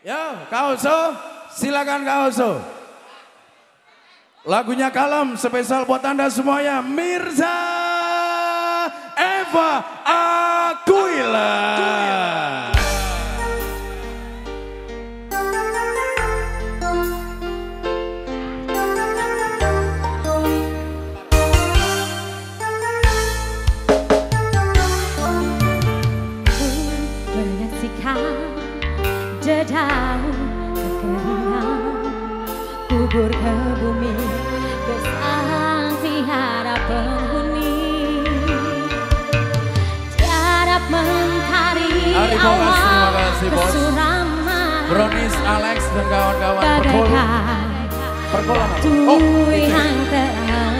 Ya, Kauso, silakan Kauso. Lagunya kalem, spesial buat Anda semuanya. Mirza Eva Aquila. Aquila. Kau kekeringan kubur ke bumi besar tiada penghuni. Tiada mentari Ari Bolas, Bronis, Alex dan kawan-kawan perkul perkul apa? Oh, yang terang.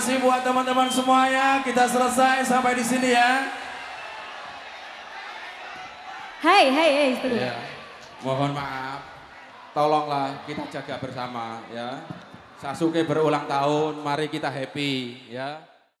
kasih buat teman-teman semuanya. Kita selesai sampai di sini ya. Hai, hai, hai, iya. Mohon maaf. Tolonglah kita jaga bersama ya. Sasuke berulang tahun, mari kita happy ya.